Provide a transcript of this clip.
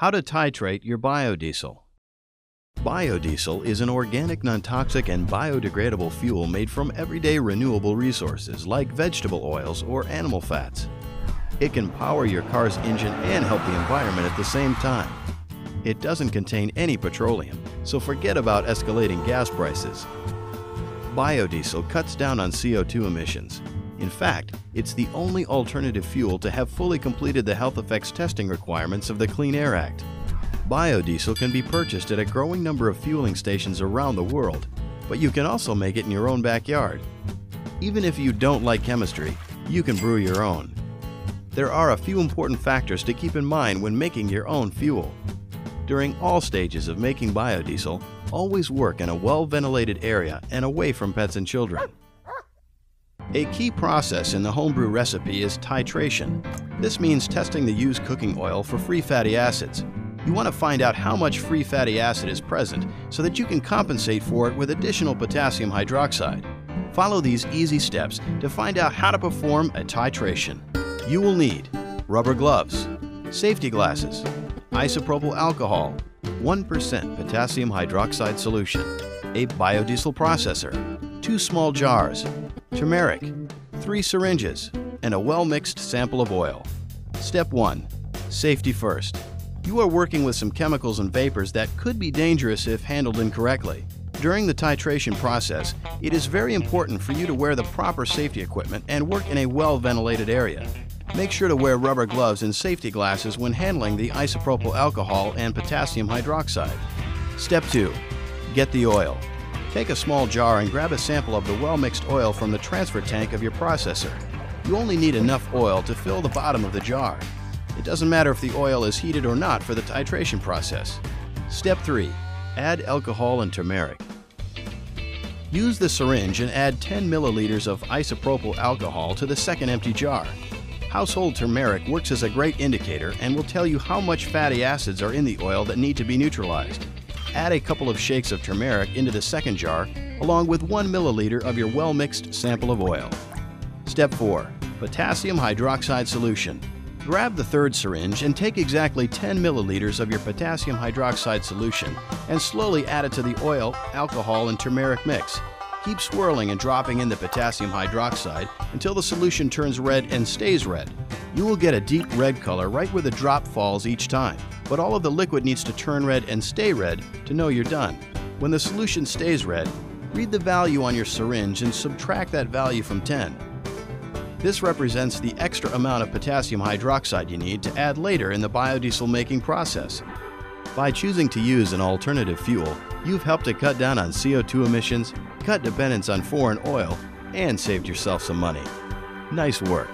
How to titrate your biodiesel. Biodiesel is an organic, non-toxic, and biodegradable fuel made from everyday renewable resources like vegetable oils or animal fats. It can power your car's engine and help the environment at the same time. It doesn't contain any petroleum, so forget about escalating gas prices. Biodiesel cuts down on CO2 emissions. In fact, it's the only alternative fuel to have fully completed the health effects testing requirements of the Clean Air Act. Biodiesel can be purchased at a growing number of fueling stations around the world, but you can also make it in your own backyard. Even if you don't like chemistry, you can brew your own. There are a few important factors to keep in mind when making your own fuel. During all stages of making biodiesel, always work in a well-ventilated area and away from pets and children. A key process in the homebrew recipe is titration. This means testing the used cooking oil for free fatty acids. You want to find out how much free fatty acid is present so that you can compensate for it with additional potassium hydroxide. Follow these easy steps to find out how to perform a titration. You will need rubber gloves, safety glasses, isopropyl alcohol, 1% potassium hydroxide solution, a biodiesel processor, two small jars, turmeric, three syringes, and a well-mixed sample of oil. Step 1. Safety first. You are working with some chemicals and vapors that could be dangerous if handled incorrectly. During the titration process, it is very important for you to wear the proper safety equipment and work in a well-ventilated area. Make sure to wear rubber gloves and safety glasses when handling the isopropyl alcohol and potassium hydroxide. Step 2. Get the oil. Take a small jar and grab a sample of the well-mixed oil from the transfer tank of your processor. You only need enough oil to fill the bottom of the jar. It doesn't matter if the oil is heated or not for the titration process. Step 3. Add alcohol and turmeric. Use the syringe and add 10 milliliters of isopropyl alcohol to the second empty jar. Household turmeric works as a great indicator and will tell you how much fatty acids are in the oil that need to be neutralized. Add a couple of shakes of turmeric into the second jar along with 1 milliliter of your well-mixed sample of oil. Step 4. Potassium hydroxide solution. Grab the third syringe and take exactly 10 milliliters of your potassium hydroxide solution and slowly add it to the oil, alcohol, and turmeric mix. Keep swirling and dropping in the potassium hydroxide until the solution turns red and stays red. You will get a deep red color right where the drop falls each time, but all of the liquid needs to turn red and stay red to know you're done. When the solution stays red, read the value on your syringe and subtract that value from 10. This represents the extra amount of potassium hydroxide you need to add later in the biodiesel making process. By choosing to use an alternative fuel, you've helped to cut down on CO2 emissions, cut dependence on foreign oil, and saved yourself some money. Nice work!